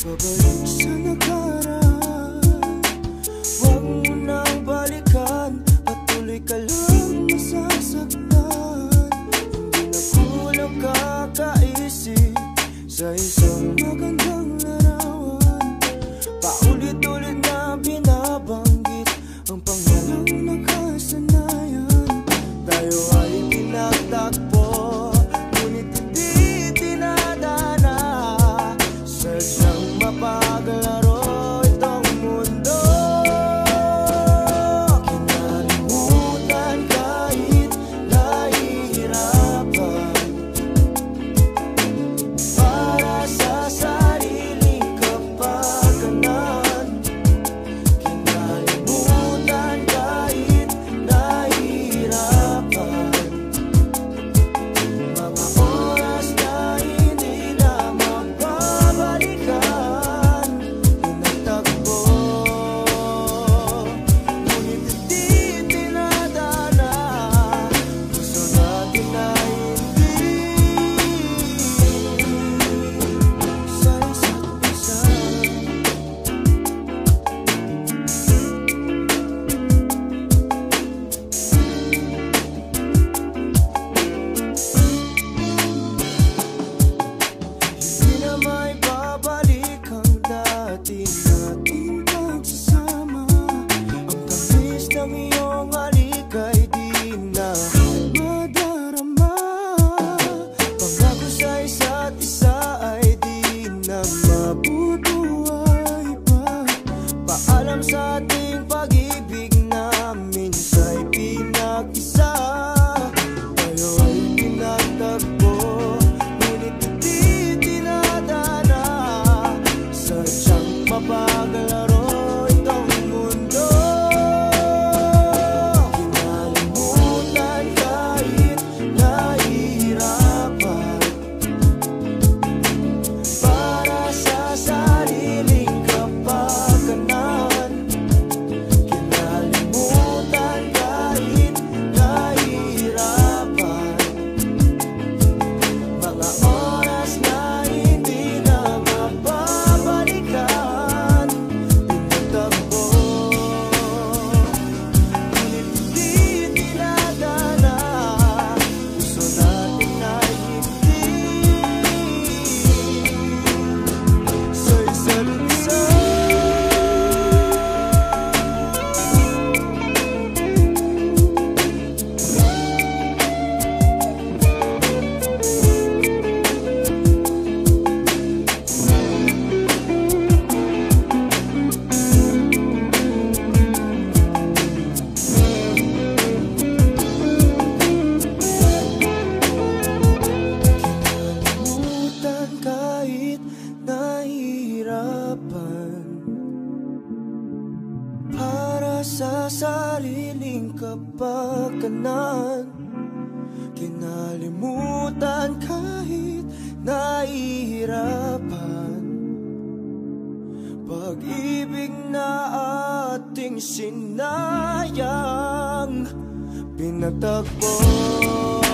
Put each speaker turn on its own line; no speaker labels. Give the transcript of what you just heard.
Babalik sa nakaraan Huwag mo nang balikan Patuloy ka lang masasaktan. giấy sương Nó còn thương là nào hơn Và ôn luyện tôi harapan Para sa sariling kapakanan Kinalimutan kahit nahihirapan. Pag-ibig na ating sinayang Pinatagpon